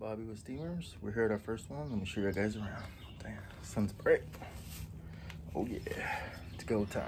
Bobby with Steamers. We're here at our first one. Let me show you guys around. Damn, sun's bright. Oh yeah, it's go time.